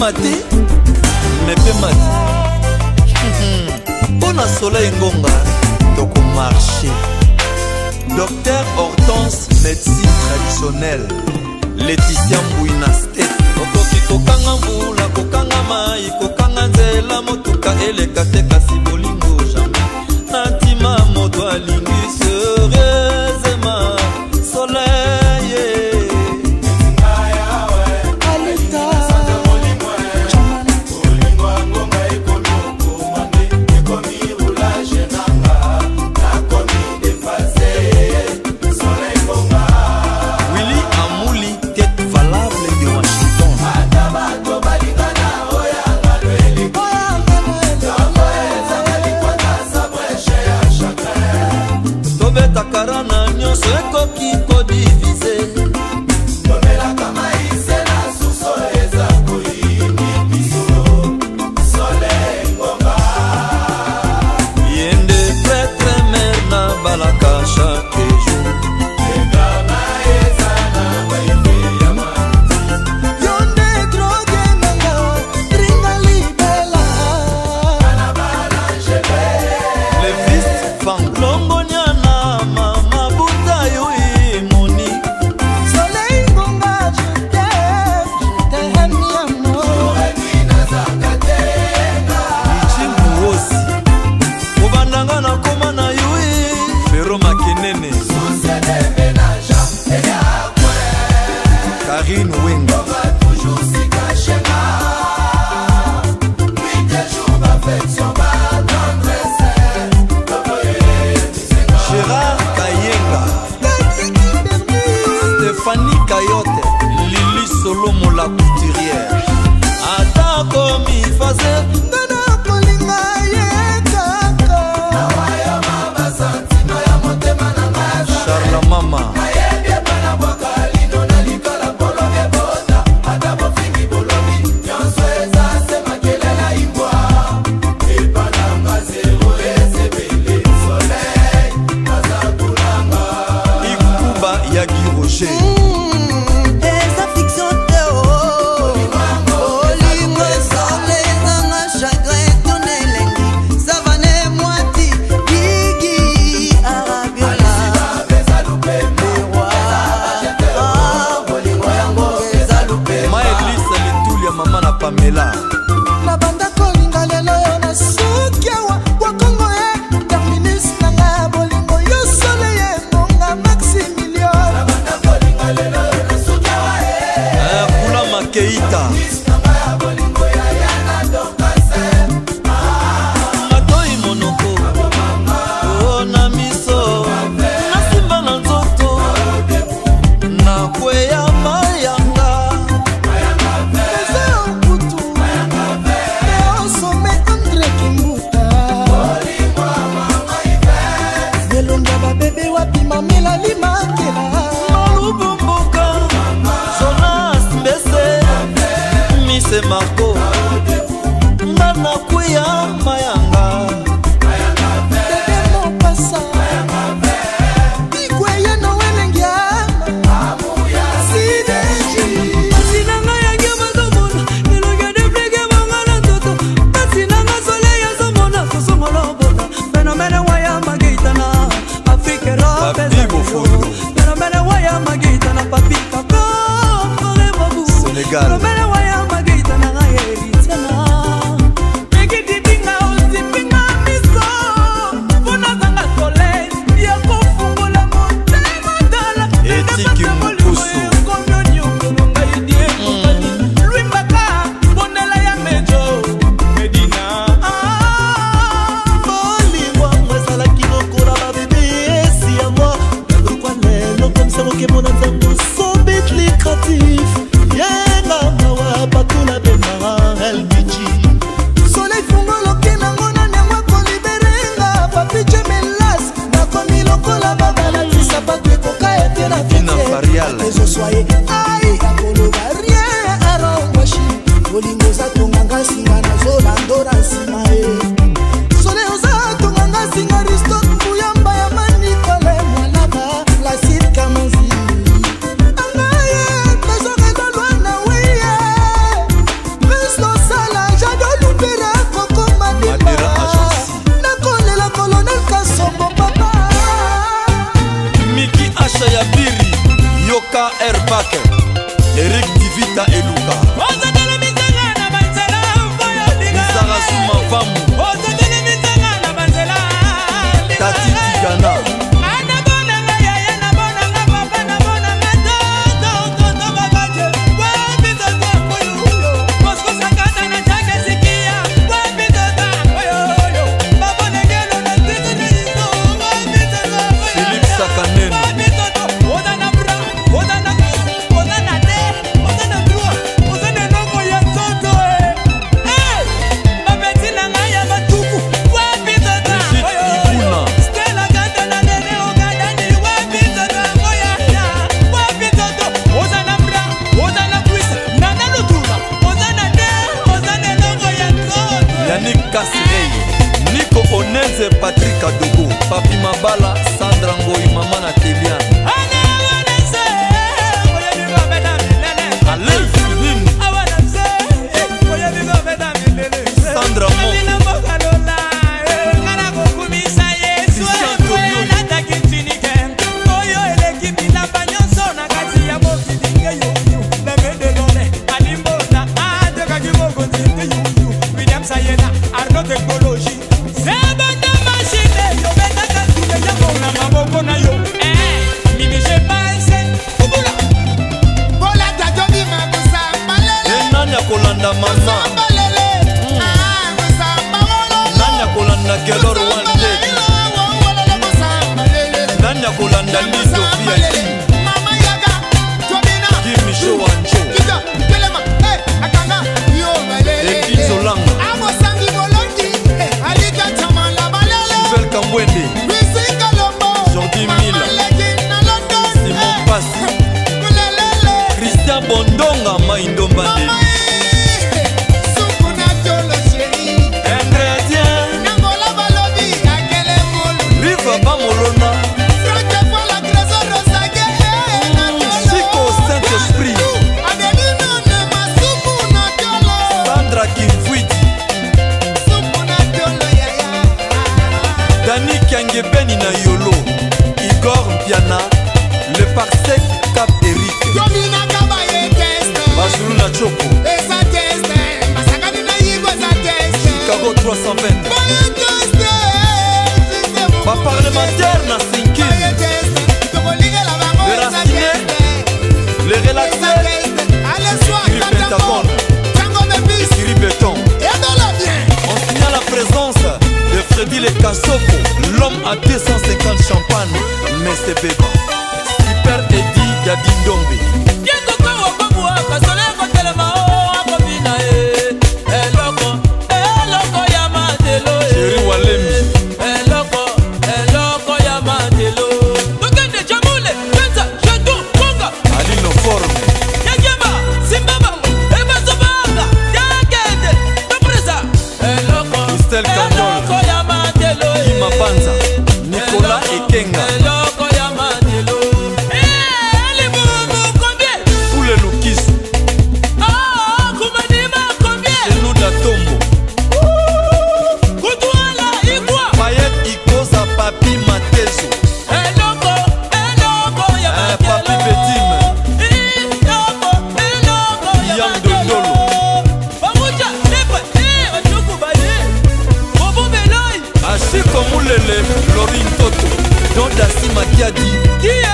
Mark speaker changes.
Speaker 1: mepema te mepema te mhm. mpo na soleil ngonga tokomarshe docteur hortense médecine traditionnelle leticia mbwina stet okoki kokanga mbula kokanga mai kokanga nzela motuka eleka te kasi bolingo jamai natima moto alingi serie wenga gérard kayenga stéphanie kayote lili solo molakuturiere atako mifaze Keita. maya kr pak erik divita eluka moïse patrik adogo papi mabala sandra ngoi mama na telian yebeni na yolo igor mpiana le parsec cap erik bazulu na choko chicago 320 frère Eddie Daddy Dombe. chiko mulele lori ntoto don dasi makiadi yeah!